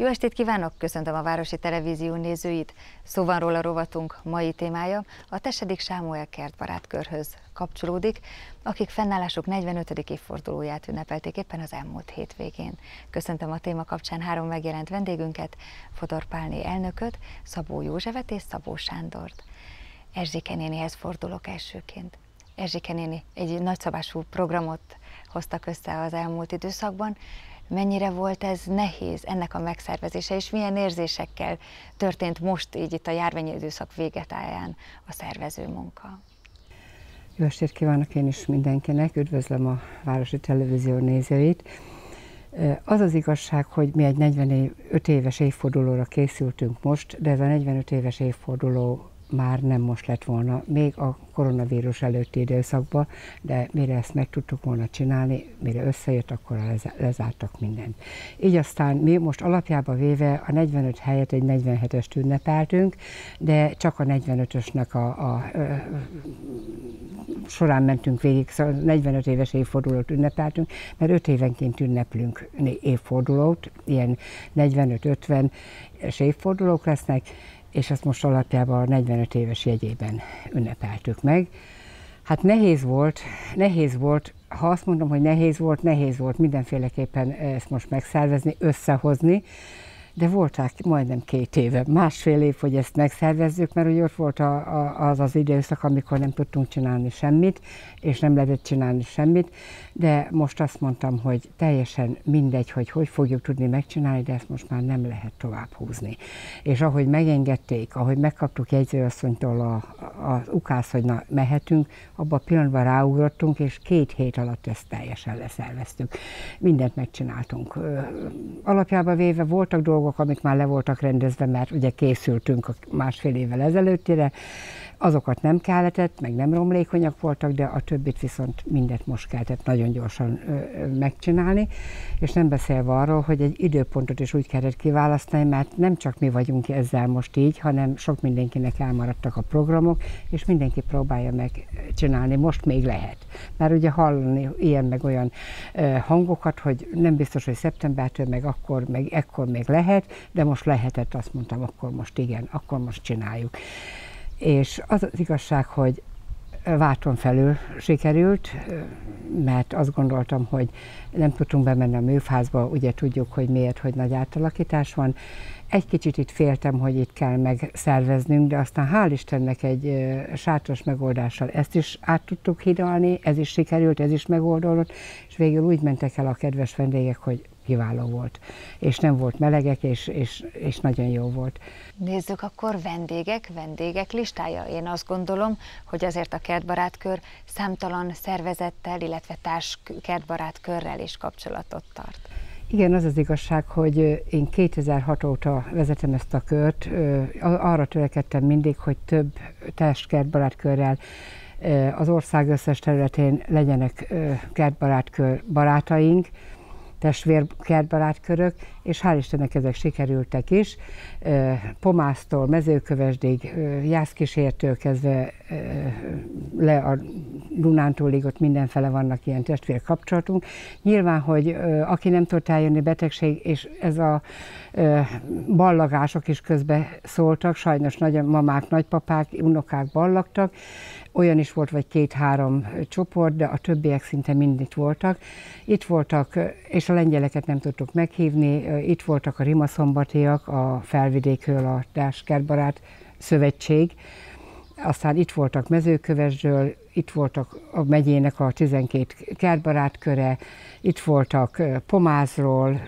Jó estét kívánok! Köszöntöm a Városi Televízió nézőit. Szóval róla rovatunk mai témája a Tesedik Sámuel kertbarátkörhöz kapcsolódik, akik fennállásuk 45. évfordulóját ünnepelték éppen az elmúlt hétvégén. Köszöntöm a téma kapcsán három megjelent vendégünket, Fodor Pálné elnököt, Szabó Józsefet és Szabó Sándort. Erzsike nénihez fordulok elsőként. Erzsike néni egy nagyszabású programot hoztak össze az elmúlt időszakban, mennyire volt ez nehéz ennek a megszervezése, és milyen érzésekkel történt most így itt a járványi időszak végetáján a szervező munka? Jó estét kívánok én is mindenkinek, üdvözlöm a Városi Televízió nézőit. Az az igazság, hogy mi egy 45 éves évfordulóra készültünk most, de ez a 45 éves évforduló már nem most lett volna, még a koronavírus előtti időszakban, de mire ezt meg tudtuk volna csinálni, mire összejött, akkor lezártak mindent. Így aztán mi most alapjába véve a 45 helyet egy 47-est ünnepeltünk, de csak a 45-ösnek a, a, a során mentünk végig, szóval 45 éves évfordulót ünnepeltünk, mert 5 évenként ünneplünk évfordulót, ilyen 45-50 es évfordulók lesznek, és ezt most alapjában a 45 éves jegyében ünnepeltük meg. Hát nehéz volt, nehéz volt, ha azt mondom, hogy nehéz volt, nehéz volt mindenféleképpen ezt most megszervezni, összehozni, de voltak majdnem két éve, másfél év, hogy ezt megszervezzük, mert ugye ott volt a, a, az az időszak, amikor nem tudtunk csinálni semmit, és nem lehetett csinálni semmit, de most azt mondtam, hogy teljesen mindegy, hogy hogy fogjuk tudni megcsinálni, de ezt most már nem lehet tovább húzni. És ahogy megengedték, ahogy megkaptuk jegyzőasszonytól a, az ukász, hogy na, mehetünk, abban a pillanatban ráugrottunk, és két hét alatt ezt teljesen leszerveztük. Mindent megcsináltunk. Alapjában véve voltak dolgok, amik már le voltak rendezve, mert ugye készültünk a másfél évvel ezelőttire, azokat nem kellett, meg nem romlékonyak voltak, de a többit viszont mindet most kellett nagyon gyorsan megcsinálni, és nem beszélve arról, hogy egy időpontot is úgy kellett kiválasztani, mert nem csak mi vagyunk ezzel most így, hanem sok mindenkinek elmaradtak a programok, és mindenki próbálja megcsinálni, most még lehet. Mert ugye hallani ilyen meg olyan hangokat, hogy nem biztos, hogy szeptembertől, meg akkor, meg ekkor még lehet, de most lehetett, azt mondtam, akkor most igen, akkor most csináljuk. És az az igazság, hogy válton felül sikerült, mert azt gondoltam, hogy nem tudtunk bemenni a műfázba, ugye tudjuk, hogy miért, hogy nagy átalakítás van. Egy kicsit itt féltem, hogy itt kell megszerveznünk, de aztán hál' Istennek egy sátros megoldással ezt is át tudtuk hidalni, ez is sikerült, ez is megoldódott, és végül úgy mentek el a kedves vendégek, hogy kiváló volt. És nem volt melegek, és, és, és nagyon jó volt. Nézzük akkor vendégek, vendégek listája. Én azt gondolom, hogy azért a kertbarátkör számtalan szervezettel, illetve társ kertbarátkörrel is kapcsolatot tart. Igen, az az igazság, hogy én 2006 óta vezetem ezt a kört, arra törekedtem mindig, hogy több kertbarátkörrel az ország összes területén legyenek kertbarátkör barátaink, testvérkertbarátkörök, és hál' Istennek ezek sikerültek is. Pomásztól, mezőkövesdig, jászkísértől kezdve le a Dunántúlig ott mindenfele vannak ilyen testvér kapcsolatunk. Nyilván, hogy aki nem tudott eljönni betegség, és ez a ballagások is közbe szóltak, sajnos nagy, mamák, nagypapák, unokák ballagtak, olyan is volt, vagy két-három csoport, de a többiek szinte mind itt voltak. Itt voltak, és a lengyeleket nem tudtuk meghívni, itt voltak a rimaszombatiak, a felvidékről a Társkertbarát Szövetség, aztán itt voltak Mezőkövesdől, itt voltak a megyének a 12 kertbarátköre, itt voltak Pomázról,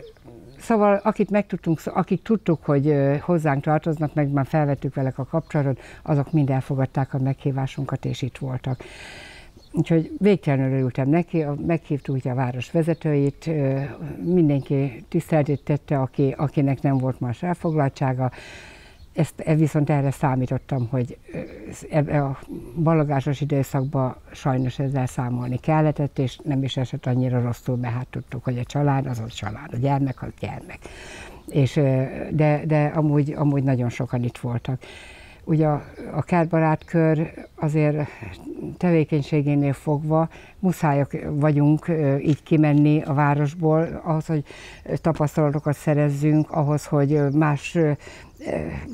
Szóval akit megtudtunk, akik tudtuk, hogy hozzánk tartoznak, meg már felvettük velek a kapcsolatot, azok mind elfogadták a meghívásunkat, és itt voltak. Úgyhogy végtelenül örültem neki, meghívtuk ugye a város vezetőit, mindenki tiszteletét tette, aki, akinek nem volt más elfoglaltsága, ezt e viszont erre számítottam, hogy ebbe a balagásos időszakban sajnos ezzel számolni kellett, és nem is esett annyira rosszul, mert hát tudtuk, hogy a család az a család, a gyermek az gyermek. És, de, de amúgy, amúgy nagyon sokan itt voltak. Ugye a, a kertbarátkör azért tevékenységénél fogva muszájak vagyunk így kimenni a városból, ahhoz, hogy tapasztalatokat szerezzünk, ahhoz, hogy más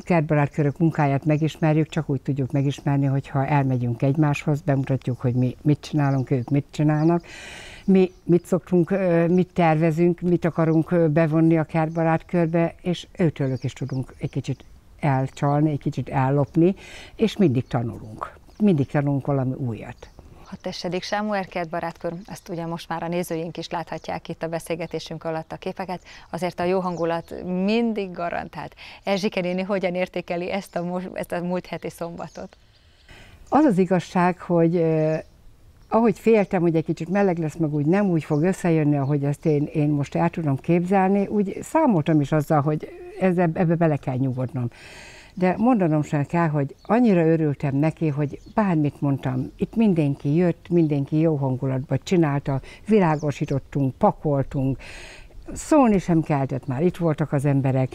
kertbarátkörök munkáját megismerjük, csak úgy tudjuk megismerni, hogyha elmegyünk egymáshoz, bemutatjuk, hogy mi mit csinálunk, ők mit csinálnak. Mi mit szoktunk, mit tervezünk, mit akarunk bevonni a kertbarátkörbe, és őtőlük is tudunk egy kicsit elcsalni, egy kicsit ellopni, és mindig tanulunk. Mindig tanulunk valami újat. A tessedik Sámuel barátkör, ezt ugye most már a nézőink is láthatják itt a beszélgetésünk alatt a képeket, azért a jó hangulat mindig garantált. Erzsike néni hogyan értékeli ezt a, ezt a múlt heti szombatot? Az az igazság, hogy eh, ahogy féltem, hogy egy kicsit meleg lesz, meg úgy nem úgy fog összejönni, ahogy ezt én, én most el tudom képzelni, úgy számoltam is azzal, hogy ezzel, ebbe bele kell nyugodnom. De mondanom sem kell, hogy annyira örültem neki, hogy bármit mondtam, itt mindenki jött, mindenki jó hangulatban csinálta, világosítottunk, pakoltunk, szólni sem keltett már, itt voltak az emberek,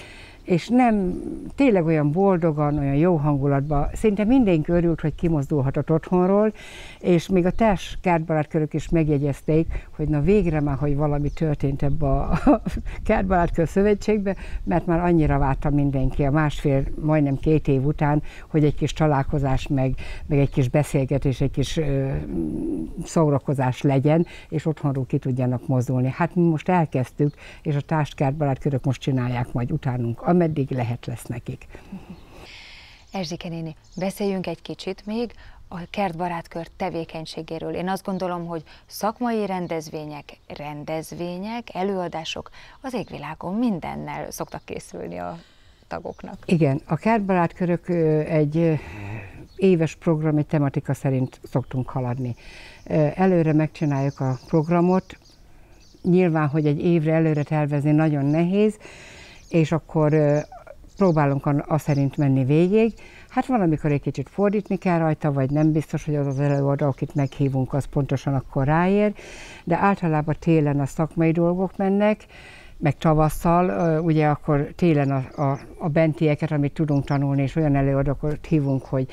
és nem tényleg olyan boldogan, olyan jó hangulatban, szinte mindenki örült, hogy kimozdulhatott otthonról, és még a társ kertbarátkörök is megjegyezték, hogy na végre már, hogy valami történt ebbe a kertbarátkör szövetségbe, mert már annyira várta mindenki a másfél, majdnem két év után, hogy egy kis találkozás, meg, meg egy kis beszélgetés, egy kis ö, szórakozás legyen, és otthonról ki tudjanak mozdulni. Hát mi most elkezdtük, és a társkertbarátkörök most csinálják majd utánunk ameddig lehet lesz nekik. Erzsike néni, beszéljünk egy kicsit még a kertbarátkör tevékenységéről. Én azt gondolom, hogy szakmai rendezvények, rendezvények, előadások az égvilágon mindennel szoktak készülni a tagoknak. Igen, a kertbarátkörök egy éves program, egy tematika szerint szoktunk haladni. Előre megcsináljuk a programot, nyilván, hogy egy évre előre tervezni nagyon nehéz, és akkor próbálunk azt szerint menni végig. Hát van, amikor egy kicsit fordítni kell rajta, vagy nem biztos, hogy az az előadó, akit meghívunk, az pontosan akkor ráér, de általában télen a szakmai dolgok mennek, meg tavasszal, ugye akkor télen a, a, a bentieket, amit tudunk tanulni, és olyan előadókat hívunk, hogy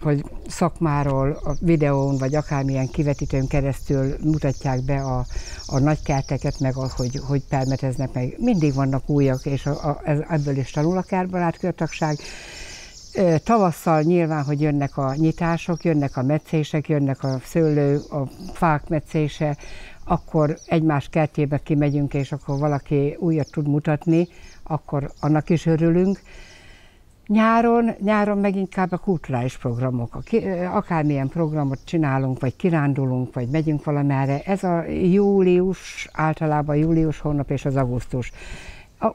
hogy szakmáról a videón, vagy akármilyen kivetítőn keresztül mutatják be a, a nagykerteket, meg az, hogy, hogy permeteznek meg. Mindig vannak újak, és a, a, ebből is tanul a kertbarátkörtagság. Tavasszal nyilván, hogy jönnek a nyitások, jönnek a meccések, jönnek a szőlő, a fák meccése, akkor egymás kertjébe kimegyünk, és akkor valaki újat tud mutatni, akkor annak is örülünk. Nyáron, nyáron meg inkább a kulturális programok. Akármilyen programot csinálunk, vagy kirándulunk, vagy megyünk valamerre, ez a július, általában július hónap és az augusztus.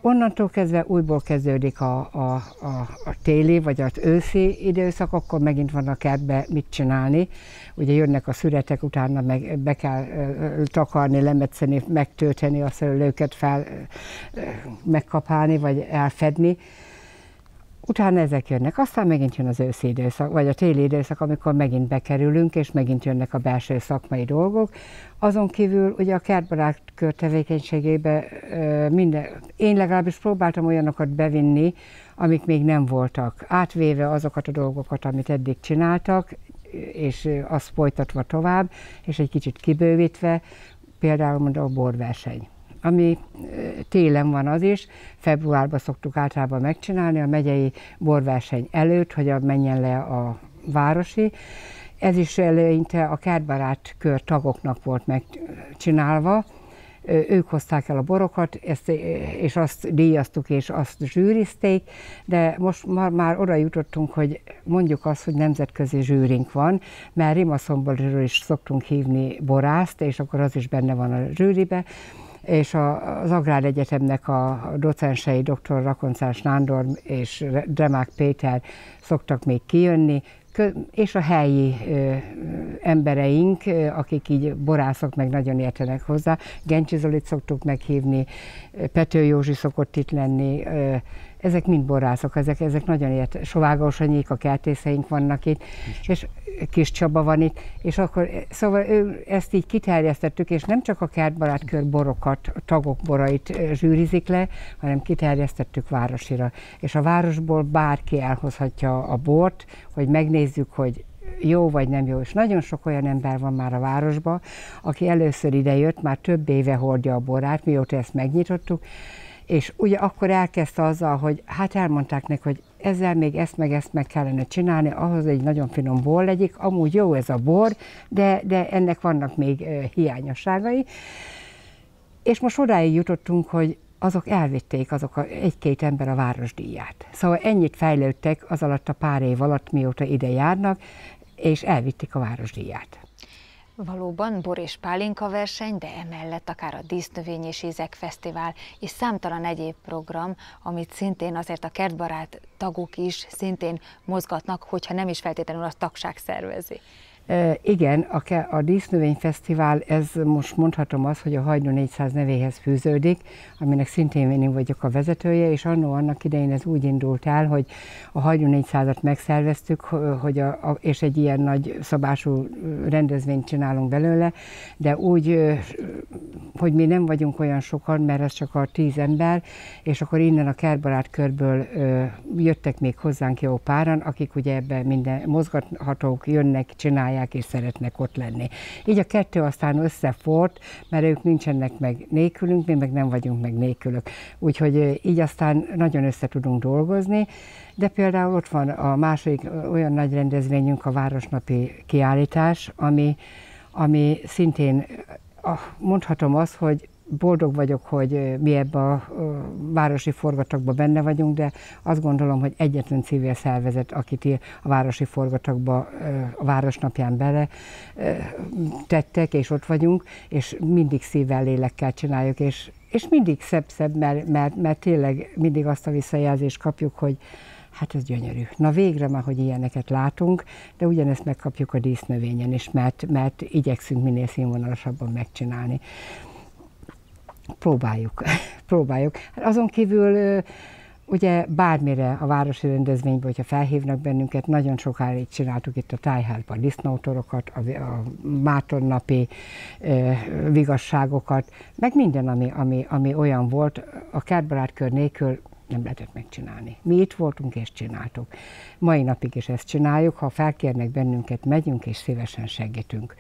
Onnantól kezdve újból kezdődik a, a, a, a téli vagy az őszi időszak, akkor megint vannak kertbe mit csinálni. Ugye jönnek a szüretek, utána meg be kell takarni, lemetszeni, megtölteni a szőlőket, fel, megkapálni vagy elfedni Utána ezek jönnek, aztán megint jön az őszi időszak, vagy a téli időszak, amikor megint bekerülünk, és megint jönnek a belső szakmai dolgok. Azon kívül ugye a kertbarát kör tevékenységébe minden, én legalábbis próbáltam olyanokat bevinni, amik még nem voltak, átvéve azokat a dolgokat, amit eddig csináltak, és azt folytatva tovább, és egy kicsit kibővítve, például mondom a borverseny ami télen van az is, februárban szoktuk általában megcsinálni, a megyei borverseny előtt, hogy menjen le a városi. Ez is eleinte a kertbarát kör tagoknak volt megcsinálva, ők hozták el a borokat, ezt, és azt díjaztuk, és azt zsűrizték, de most már, már oda jutottunk, hogy mondjuk azt, hogy nemzetközi zsűrink van, mert Rimaszombolról is szoktunk hívni borászt, és akkor az is benne van a zsűribe, és a, az Egyetemnek a docensei, dr. Rakoncás Nándor és Dremák Péter szoktak még kijönni, és a helyi embereink, akik így borászok, meg nagyon értenek hozzá. Gencsi Zolit szoktuk meghívni, Pető Józsi szokott itt lenni, ezek mind borászok, ezek, ezek nagyon ért. Sovágos anyék, a kertészeink vannak itt, Kis és Kis Csaba van itt, és akkor, szóval ő, ezt így kiterjesztettük, és nem csak a kertbarát kör borokat, a tagok borait zsűrizik le, hanem kiterjesztettük városira. És a városból bárki elhozhatja a bort, hogy megnézzük, hogy jó vagy nem jó. És nagyon sok olyan ember van már a városban, aki először idejött, már több éve hordja a borát, mióta ezt megnyitottuk, és ugye akkor elkezdte azzal, hogy hát elmondták neki, hogy ezzel még ezt meg ezt meg kellene csinálni, ahhoz egy nagyon finom bor legyik, amúgy jó ez a bor, de, de ennek vannak még hiányosságai. És most odáig jutottunk, hogy azok elvitték azok a, egy-két ember a városdíját. Szóval ennyit fejlődtek az alatt a pár év alatt, mióta ide járnak, és elvitték a városdíját. Valóban bor és pálinka verseny, de emellett akár a dísznövény és ízek fesztivál és számtalan egyéb program, amit szintén azért a kertbarát tagok is szintén mozgatnak, hogyha nem is feltétlenül a tagság szervezi. Igen, a, a Dísznövényfesztivál, ez most mondhatom azt, hogy a Hajdú 400 nevéhez fűződik, aminek szintén én vagyok a vezetője, és annó annak idején ez úgy indult el, hogy a Hajdú 400-at megszerveztük, hogy a, a, és egy ilyen nagy szabású rendezvényt csinálunk belőle, de úgy, hogy mi nem vagyunk olyan sokan, mert ez csak a tíz ember, és akkor innen a kertbarát körből jöttek még hozzánk jó páran, akik ugye ebbe minden mozgathatók, jönnek, csinálják, csinálják és szeretnek ott lenni. Így a kettő aztán összefort, mert ők nincsenek meg nélkülünk, mi meg nem vagyunk meg nélkülök. Úgyhogy így aztán nagyon össze tudunk dolgozni, de például ott van a második olyan nagy rendezvényünk, a Városnapi kiállítás, ami, ami szintén mondhatom azt, hogy boldog vagyok, hogy mi ebbe a városi forgatagban benne vagyunk, de azt gondolom, hogy egyetlen civil szervezet, akit a városi forgatagba a városnapján bele tettek, és ott vagyunk, és mindig szívvel, lélekkel csináljuk, és, és mindig szebb-szebb, mert, mert, mert tényleg mindig azt a visszajelzést kapjuk, hogy Hát ez gyönyörű. Na végre már, hogy ilyeneket látunk, de ugyanezt megkapjuk a dísznövényen is, mert, mert igyekszünk minél színvonalasabban megcsinálni. Próbáljuk, próbáljuk. Hát azon kívül ugye bármire a városi rendezvényben, hogyha felhívnak bennünket, nagyon sokáig csináltuk itt a tájházban disznótorokat, a, a Máton napi e, vigasságokat, meg minden, ami, ami, ami olyan volt, a kertbarát kör nélkül nem lehetett megcsinálni. Mi itt voltunk és csináltuk. Mai napig is ezt csináljuk, ha felkérnek bennünket, megyünk és szívesen segítünk.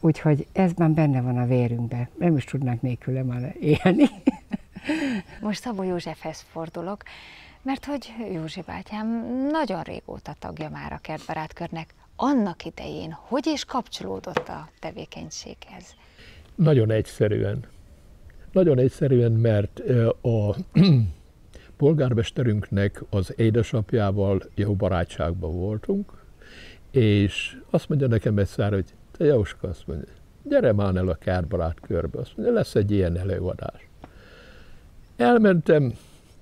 Úgyhogy ez már benne van a vérünkben. Nem is tudnánk nélküle már élni. Most Szabó Józsefhez fordulok, mert hogy Józsi bátyám nagyon régóta tagja már a kertbarátkörnek. Annak idején hogy is kapcsolódott a tevékenységhez? Nagyon egyszerűen. Nagyon egyszerűen, mert a polgármesterünknek az édesapjával jó barátságban voltunk, és azt mondja nekem egyszer, hogy te Jóska azt mondja, gyere már el a kárbarát körbe, azt mondja, lesz egy ilyen előadás. Elmentem,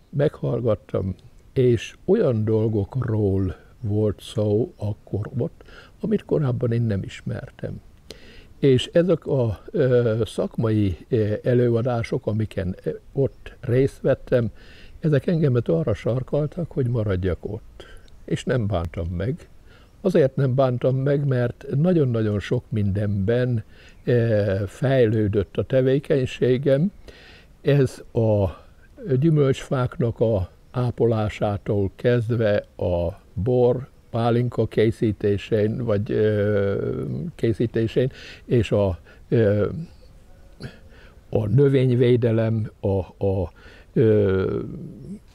meghallgattam, és olyan dolgokról volt szó akkor ott, amit korábban én nem ismertem. És ezek a ö, szakmai előadások, amiken ott részt vettem, ezek engemet arra sarkaltak, hogy maradjak ott. És nem bántam meg, Azért nem bántam meg, mert nagyon-nagyon sok mindenben eh, fejlődött a tevékenységem. Ez a gyümölcsfáknak a ápolásától kezdve a bor, pálinka készítésén, vagy ö, készítésén, és a, ö, a növényvédelem, a, a, ö,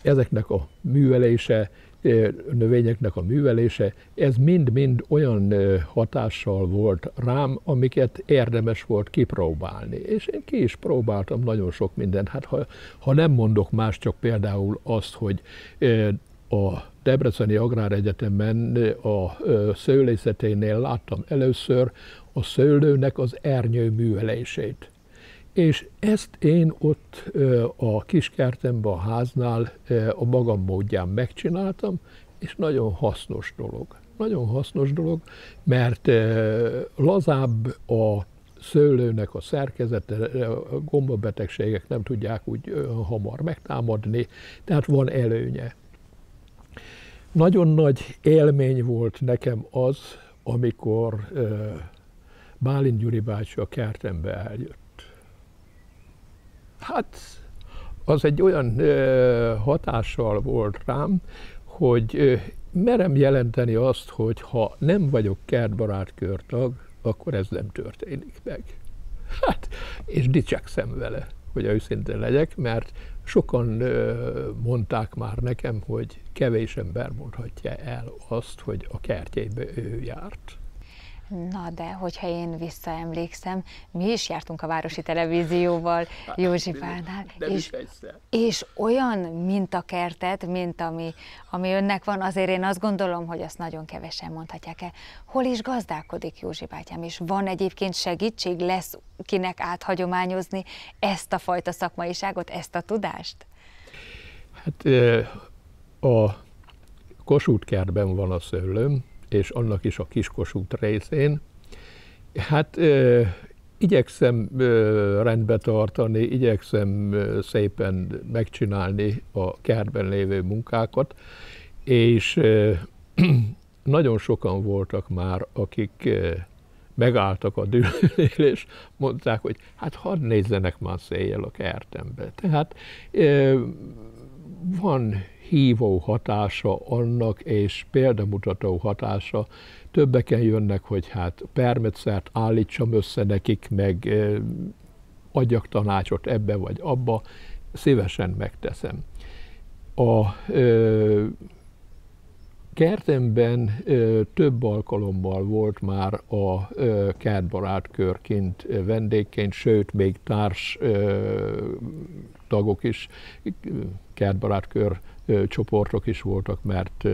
ezeknek a művelése, növényeknek a művelése, ez mind-mind olyan hatással volt rám, amiket érdemes volt kipróbálni. És én ki is próbáltam nagyon sok mindent. Hát ha, ha nem mondok más, csak például azt, hogy a Debreceni Agráregyetemen a szőlészeténél láttam először a szőlőnek az ernyő művelését. És ezt én ott a kiskertemben, a háznál a magam módján megcsináltam, és nagyon hasznos dolog. Nagyon hasznos dolog, mert lazább a szőlőnek a szerkezete, a gombabetegségek nem tudják úgy hamar megtámadni, tehát van előnye. Nagyon nagy élmény volt nekem az, amikor Bálint Gyuri bácsi a kertembe eljött. Hát az egy olyan hatással volt rám, hogy merem jelenteni azt, hogy ha nem vagyok kertbarát körtag, akkor ez nem történik meg. Hát, és dicsekszem vele, hogy őszinte legyek, mert sokan mondták már nekem, hogy kevés ember mondhatja el azt, hogy a kertjébe ő járt. Na de, hogyha én visszaemlékszem, mi is jártunk a Városi Televízióval Józsi Pálnál, és, és olyan mintakertet, mint ami, ami önnek van, azért én azt gondolom, hogy azt nagyon kevesen mondhatják el. Hol is gazdálkodik Józsi bátyám, és van egyébként segítség, lesz kinek áthagyományozni ezt a fajta szakmaiságot, ezt a tudást? Hát a Kossuth kertben van a szőlőm, és annak is a kiskosút részén. Hát igyekszem rendbe tartani, igyekszem szépen megcsinálni a kertben lévő munkákat, és nagyon sokan voltak már, akik megálltak a dűlőnél, és mondták, hogy hát hadd nézzenek már széjjel a kertembe. Tehát van hívó hatása annak, és példamutató hatása. Többeken jönnek, hogy hát permetszert állítsam össze nekik, meg adjak tanácsot ebbe vagy abba, szívesen megteszem. A ö, kertemben ö, több alkalommal volt már a ö, kertbarát vendégként, sőt, még társ ö, tagok is, kertbarát csoportok is voltak, mert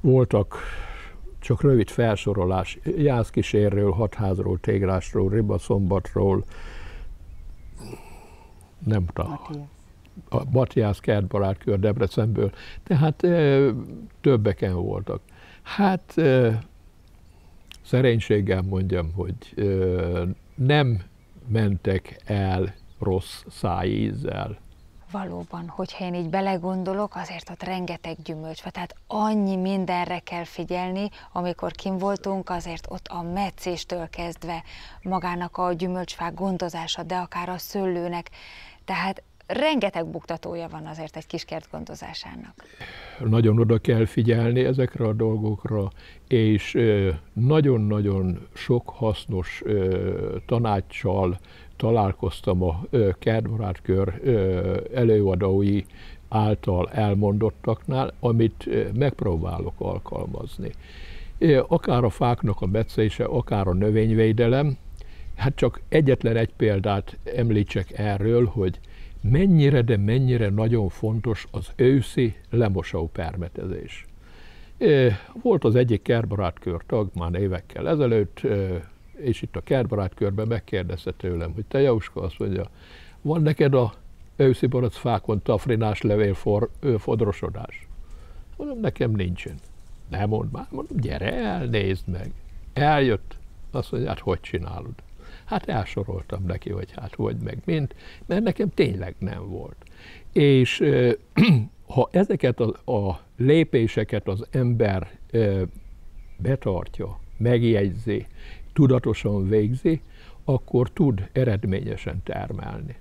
voltak csak rövid felsorolás, Jászkisérről, Hatházról, Tégrásról, Ribaszombatról, nem tudom, a Matthias kertbarátkör Debrecenből, tehát többeken voltak. Hát szerénységgel mondjam, hogy nem mentek el rossz szájízzel valóban, hogyha én így belegondolok, azért ott rengeteg gyümölcs van, tehát annyi mindenre kell figyelni, amikor kim voltunk, azért ott a meccéstől kezdve magának a gyümölcsfák gondozása, de akár a szőlőnek, tehát rengeteg buktatója van azért egy kiskert gondozásának. Nagyon oda kell figyelni ezekre a dolgokra, és nagyon-nagyon sok hasznos tanácssal, találkoztam a kertbarátkör előadói által elmondottaknál, amit megpróbálok alkalmazni. Akár a fáknak a becése, akár a növényvédelem, hát csak egyetlen egy példát említsek erről, hogy mennyire, de mennyire nagyon fontos az őszi lemosó permetezés. Volt az egyik kertbarátkör tag már évekkel ezelőtt, és itt a kertbarát körben megkérdezte tőlem, hogy te Jóska, azt mondja, van neked a őszi fákon tafrinás levél for, fodrosodás? Mondom, nekem nincsen. Nem mond már, mondom, gyere el, nézd meg. Eljött, azt mondja, hát hogy csinálod? Hát elsoroltam neki, hogy hát hogy meg mint, mert nekem tényleg nem volt. És ha ezeket a, a lépéseket az ember betartja, megjegyzi, tudatosan végzi, akkor tud eredményesen termelni.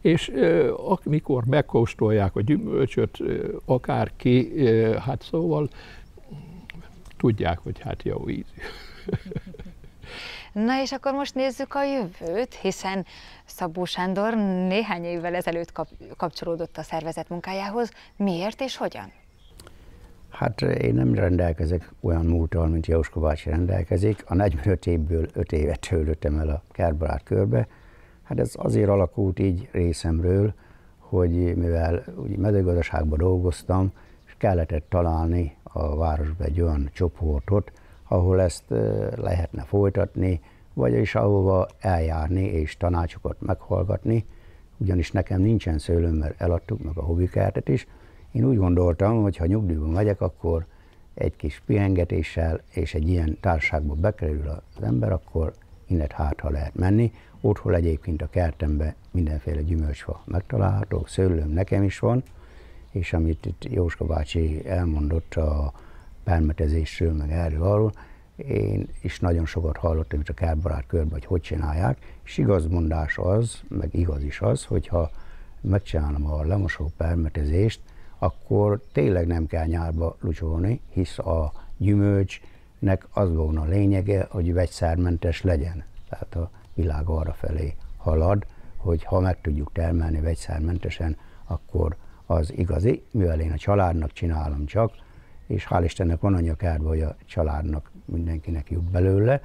És amikor megkóstolják a gyümölcsöt, akárki, hát szóval tudják, hogy hát jó íz. Na és akkor most nézzük a jövőt, hiszen Szabó Sándor néhány évvel ezelőtt kap, kapcsolódott a szervezet munkájához. Miért és hogyan? Hát eh, én nem rendelkezek olyan múltal, mint Jóska bácsi rendelkezik. A 45 évből 5 évet töltöttem el a kertbarát körbe. Hát ez azért alakult így részemről, hogy mivel mezőgazdaságban dolgoztam, és kellett találni a városba egy olyan csoportot, ahol ezt eh, lehetne folytatni, vagyis ahova eljárni és tanácsokat meghallgatni, ugyanis nekem nincsen szőlőm, mert eladtuk meg a hobbikertet is, Én úgy gondoltam, hogy ha nyugdíjban megyek, akkor egy kis pihengetéssel és egy ilyen társaságba bekerül az ember, akkor innen hátra lehet menni. Otthon egyébként a kertemben mindenféle gyümölcsfa megtalálható, szőlőm nekem is van, és amit itt Jóska bácsi elmondott a permetezésről, meg erről, arról, én is nagyon sokat hallottam itt a kertbarát körben, hogy hogy csinálják, és igazmondás az, meg igaz is az, hogyha megcsinálom a lemosó permetezést, akkor tényleg nem kell nyárba lucsolni, hisz a gyümölcsnek az volna a lényege, hogy vegyszermentes legyen. Tehát a világ arra felé halad, hogy ha meg tudjuk termelni vegyszermentesen, akkor az igazi, mivel én a családnak csinálom csak, és hál' Istennek van annyi a hogy a családnak mindenkinek jut belőle,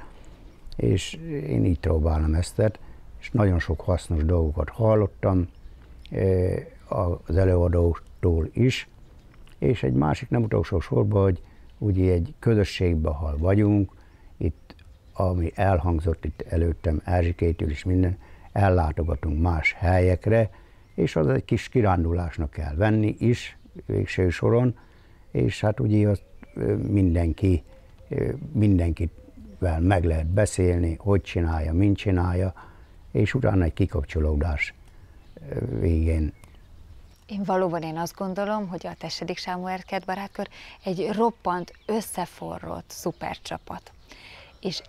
és én így próbálom ezt, és nagyon sok hasznos dolgokat hallottam eh, az előadótól is, és egy másik nem utolsó sorban, hogy ugye egy közösségben, ha vagyunk, itt, ami elhangzott itt előttem Erzsikétől is minden, ellátogatunk más helyekre, és az egy kis kirándulásnak kell venni is végső soron, és hát ugye azt mindenki, mindenkivel meg lehet beszélni, hogy csinálja, mint csinálja, és utána egy kikapcsolódás végén. Én valóban én azt gondolom, hogy a Tessedik Sámuel barátkör egy roppant, összeforrott szupercsapat. És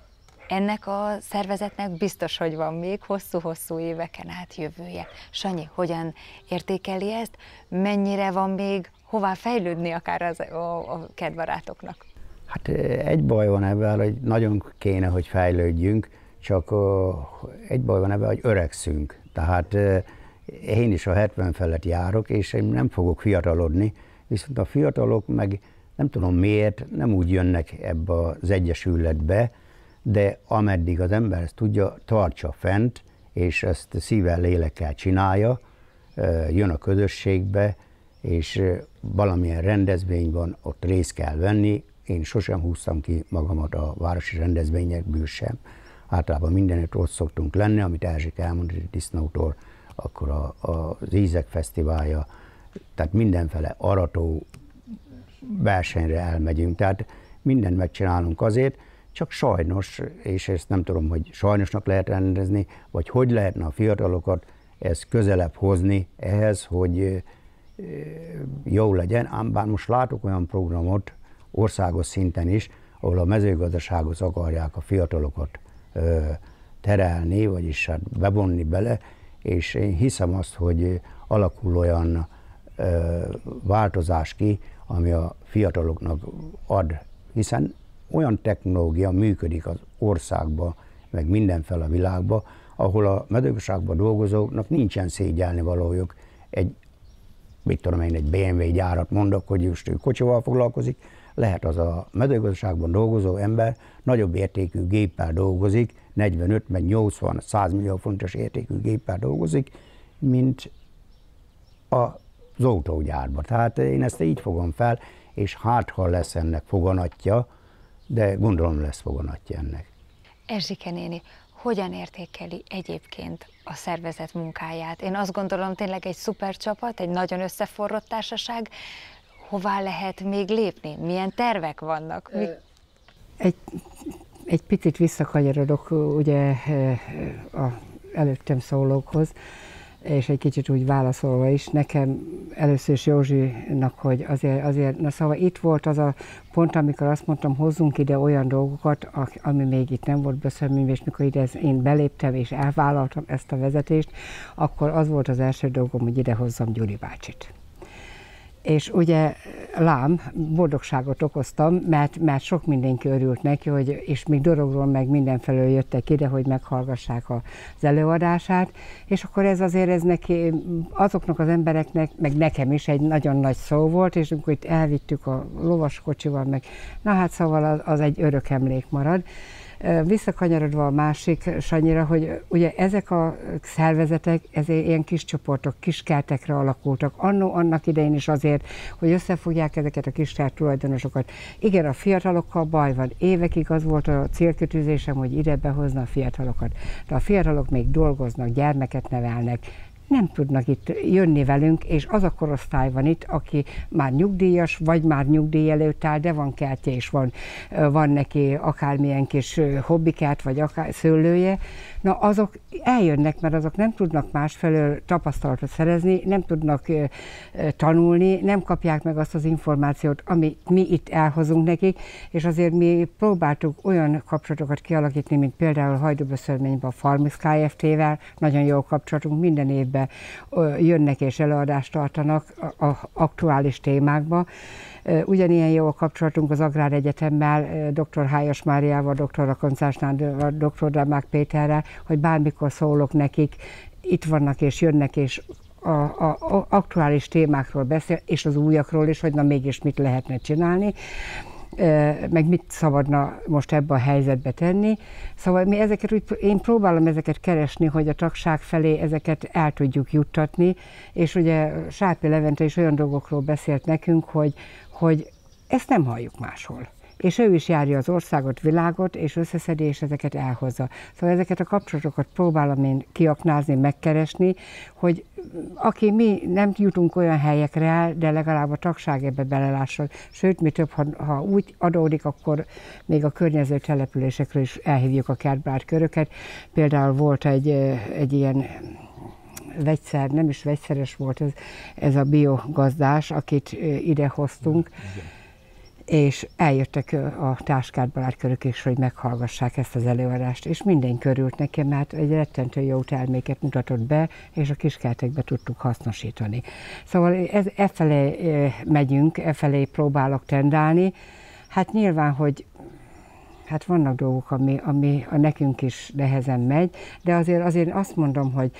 ennek a szervezetnek biztos, hogy van még hosszú-hosszú éveken át jövője. Sanyi, hogyan értékeli ezt? Mennyire van még hová fejlődni akár az, a, a kedbarátoknak? Hát egy baj van ebben, hogy nagyon kéne, hogy fejlődjünk, csak egy baj van ebben, hogy öregszünk. Tehát én is a 70 felett járok, és én nem fogok fiatalodni, viszont a fiatalok meg nem tudom miért, nem úgy jönnek ebbe az egyesületbe, de ameddig az ember ezt tudja, tartsa fent, és ezt szívvel, lélekkel csinálja, jön a közösségbe, és valamilyen rendezvény van, ott részt kell venni. Én sosem húztam ki magamat a városi rendezvényekből sem. Általában mindenütt ott szoktunk lenni, amit Erzsik elmondott, a disznótól, akkor a, a, Ízek Fesztiválja, tehát mindenfele arató versenyre elmegyünk. Tehát mindent megcsinálunk azért, csak sajnos, és ezt nem tudom, hogy sajnosnak lehet rendezni, vagy hogy lehetne a fiatalokat ezt közelebb hozni ehhez, hogy jó legyen, ám bár most látok olyan programot országos szinten is, ahol a mezőgazdaságot akarják a fiatalokat terelni, vagyis hát bevonni bele, és én hiszem azt, hogy alakul olyan változás ki, ami a fiataloknak ad, hiszen olyan technológia működik az országban, meg mindenfel a világban, ahol a mezőgazdaságban dolgozóknak nincsen szégyelni valójuk. Egy, mit tudom én, egy BMW gyárat mondok, hogy most ő kocsival foglalkozik, lehet az a mezőgazdaságban dolgozó ember nagyobb értékű géppel dolgozik, 45 meg 80, 100 millió fontos értékű géppel dolgozik, mint az autógyárban. Tehát én ezt így fogom fel, és hát ha lesz ennek foganatja, de gondolom lesz foganatja ennek. Erzsike néni, hogyan értékeli egyébként a szervezet munkáját? Én azt gondolom, tényleg egy szuper csapat, egy nagyon összeforrott társaság. Hová lehet még lépni? Milyen tervek vannak? Mi... Egy, egy picit visszakanyarodok ugye a előttem szólókhoz és egy kicsit úgy válaszolva is, nekem először is Józsinak, hogy azért, azért, na szóval itt volt az a pont, amikor azt mondtam, hozzunk ide olyan dolgokat, ami még itt nem volt beszélmű, és mikor ide én beléptem és elvállaltam ezt a vezetést, akkor az volt az első dolgom, hogy ide hozzam Gyuri bácsit és ugye lám, boldogságot okoztam, mert, mert sok mindenki örült neki, hogy, és még dorogról meg mindenfelől jöttek ide, hogy meghallgassák az előadását, és akkor ez azért ez neki, azoknak az embereknek, meg nekem is egy nagyon nagy szó volt, és amikor itt elvittük a lovaskocsival, meg na hát szóval az, az egy örök emlék marad. Visszakanyarodva a másik Sanyira, hogy ugye ezek a szervezetek, ezért ilyen kis csoportok, kis kertekre alakultak. Annó annak idején is azért, hogy összefogják ezeket a kis kert tulajdonosokat. Igen, a fiatalokkal baj van. Évekig az volt a célkötőzésem, hogy ide behozna a fiatalokat. De a fiatalok még dolgoznak, gyermeket nevelnek, nem tudnak itt jönni velünk, és az a korosztály van itt, aki már nyugdíjas, vagy már nyugdíj előtt áll, de van kertje, és van, van neki akármilyen kis hobbikát, vagy akár szőlője, na azok eljönnek, mert azok nem tudnak másfelől tapasztalatot szerezni, nem tudnak tanulni, nem kapják meg azt az információt, amit mi itt elhozunk nekik, és azért mi próbáltuk olyan kapcsolatokat kialakítani, mint például Hajdúböszörményben a Farmis Kft-vel, nagyon jó kapcsolatunk, minden évben jönnek és előadást tartanak a, a aktuális témákba. Ugyanilyen jó a kapcsolatunk az Agrár Egyetemmel, dr. Hájas Máriával, dr. Rakoncás dr. Damák Péterrel, hogy bármikor szólok nekik, itt vannak és jönnek, és a, a, a aktuális témákról beszél, és az újakról is, hogy na mégis mit lehetne csinálni meg mit szabadna most ebbe a helyzetbe tenni. Szóval mi ezeket én próbálom ezeket keresni, hogy a tagság felé ezeket el tudjuk juttatni, és ugye Sárpi Levente is olyan dolgokról beszélt nekünk, hogy, hogy ezt nem halljuk máshol és ő is járja az országot, világot, és összeszedi, és ezeket elhozza. Szóval ezeket a kapcsolatokat próbálom én kiaknázni, megkeresni, hogy aki mi nem jutunk olyan helyekre el, de legalább a tagság ebbe belelásson. Sőt, mi több, ha, ha úgy adódik, akkor még a környező településekről is elhívjuk a kertbár köröket. Például volt egy, egy ilyen vegyszer, nem is vegyszeres volt ez, ez a biogazdás, akit ide hoztunk. Igen és eljöttek a Táskád barát is, hogy meghallgassák ezt az előadást, és minden körült nekem, mert egy rettentő jó terméket mutatott be, és a kiskertekbe tudtuk hasznosítani. Szóval ez, e felé megyünk, e felé próbálok tendálni. Hát nyilván, hogy hát vannak dolgok, ami, ami a nekünk is nehezen megy, de azért, azért azt mondom, hogy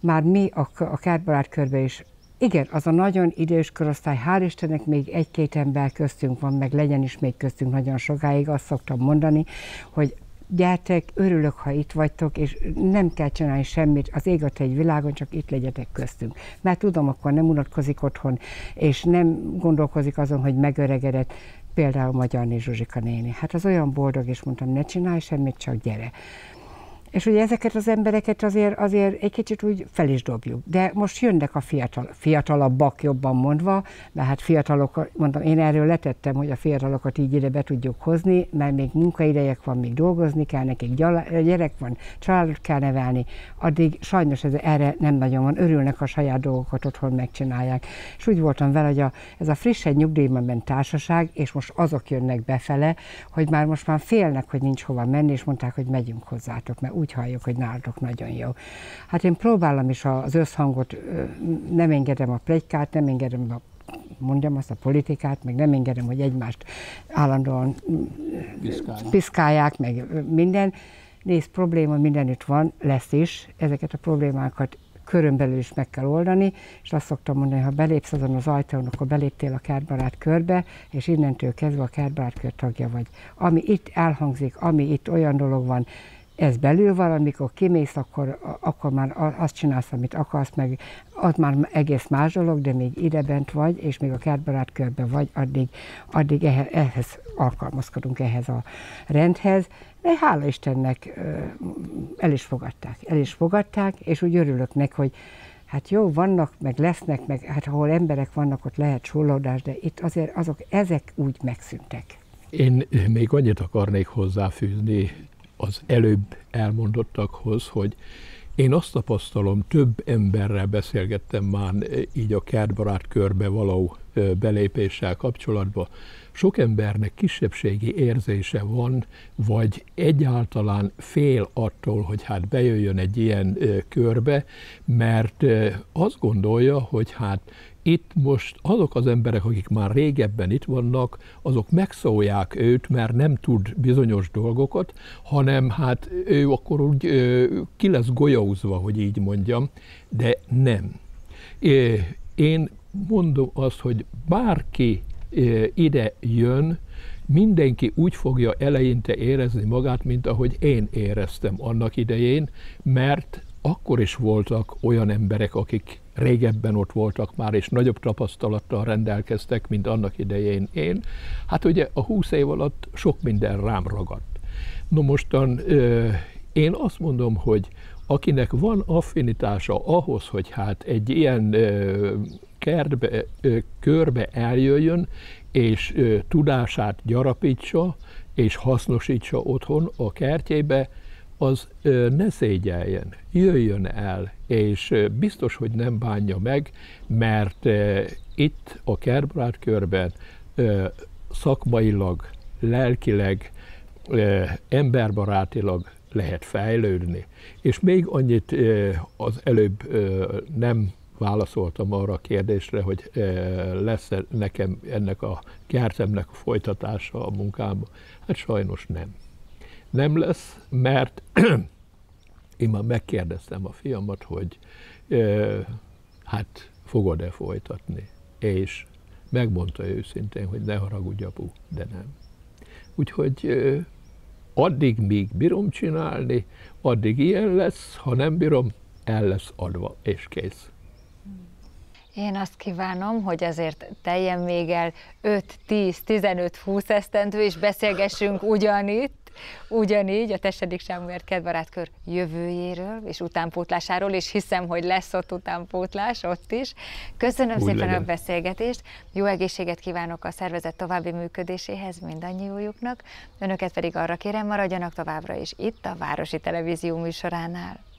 már mi a, a kertbarát körbe is igen, az a nagyon idős korosztály, hál' Istennek még egy-két ember köztünk van, meg legyen is még köztünk nagyon sokáig, azt szoktam mondani, hogy gyertek, örülök, ha itt vagytok, és nem kell csinálni semmit, az ég egy világon, csak itt legyetek köztünk. Mert tudom, akkor nem unatkozik otthon, és nem gondolkozik azon, hogy megöregedett, például Magyar Zsuzsika néni. Hát az olyan boldog, és mondtam, ne csinálj semmit, csak gyere. És ugye ezeket az embereket azért, azért egy kicsit úgy fel is dobjuk. De most jönnek a fiatal, fiatalabbak jobban mondva, de hát fiatalok, mondom, én erről letettem, hogy a fiatalokat így ide be tudjuk hozni, mert még munkaidejek van, még dolgozni kell, nekik gyerek van, családot kell nevelni, addig sajnos ez, erre nem nagyon van, örülnek a saját dolgokat otthon megcsinálják. És úgy voltam vele, hogy a, ez a frissen nyugdíjban ment társaság, és most azok jönnek befele, hogy már most már félnek, hogy nincs hova menni, és mondták, hogy megyünk hozzátok, mert úgy halljuk, hogy nálatok nagyon jó. Hát én próbálom is az összhangot, nem engedem a plegykát, nem engedem a mondjam azt a politikát, meg nem engedem, hogy egymást állandóan piszkálják, piszkálják meg minden. Nézd, probléma mindenütt van, lesz is. Ezeket a problémákat körön belül is meg kell oldani, és azt szoktam mondani, ha belépsz azon az ajtón, akkor beléptél a kertbarát körbe, és innentől kezdve a kertbarát kör tagja vagy. Ami itt elhangzik, ami itt olyan dolog van, ez belül van, amikor kimész, akkor, akkor már azt csinálsz, amit akarsz, meg az már egész más dolog, de még ide bent vagy, és még a kertbarát körben vagy, addig, addig ehhez, ehhez alkalmazkodunk, ehhez a rendhez. De hála Istennek el is fogadták, el is fogadták, és úgy örülök neki, hogy hát jó, vannak, meg lesznek, meg hát ahol emberek vannak, ott lehet csullódás, de itt azért azok, ezek úgy megszűntek. Én még annyit akarnék hozzáfűzni az előbb elmondottakhoz, hogy én azt tapasztalom, több emberrel beszélgettem már így a kertbarát körbe való belépéssel kapcsolatban. Sok embernek kisebbségi érzése van, vagy egyáltalán fél attól, hogy hát bejöjjön egy ilyen körbe, mert azt gondolja, hogy hát itt most azok az emberek, akik már régebben itt vannak, azok megszólják őt, mert nem tud bizonyos dolgokat, hanem hát ő akkor úgy ki lesz golyózva, hogy így mondjam, de nem. Én mondom azt, hogy bárki ide jön, mindenki úgy fogja eleinte érezni magát, mint ahogy én éreztem annak idején, mert akkor is voltak olyan emberek, akik régebben ott voltak már, és nagyobb tapasztalattal rendelkeztek, mint annak idején én. Hát ugye a húsz év alatt sok minden rám ragadt. No mostan én azt mondom, hogy akinek van affinitása ahhoz, hogy hát egy ilyen kertbe, körbe eljöjjön, és tudását gyarapítsa, és hasznosítsa otthon a kertjébe, az ne szégyeljen, jöjjön el, és biztos, hogy nem bánja meg, mert itt a kertbarát körben szakmailag, lelkileg, emberbarátilag lehet fejlődni. És még annyit az előbb nem válaszoltam arra a kérdésre, hogy lesz -e nekem ennek a kertemnek a folytatása a munkában. Hát sajnos nem. Nem lesz, mert én már megkérdeztem a fiamat, hogy hát fogod-e folytatni. És megmondta őszintén, hogy ne haragudj apu, de nem. Úgyhogy addig, míg bírom csinálni, addig ilyen lesz, ha nem bírom, el lesz adva, és kész. Én azt kívánom, hogy azért teljen még el 5, 10, 15, 20 esztendő, és beszélgessünk ugyanitt, ugyanígy a Tessedik Sámuel kedbarátkör jövőjéről és utánpótlásáról, és hiszem, hogy lesz ott utánpótlás ott is. Köszönöm Úgy szépen legyen. a beszélgetést, jó egészséget kívánok a szervezet további működéséhez mindannyiójuknak, önöket pedig arra kérem, maradjanak továbbra is itt a Városi Televízió műsoránál.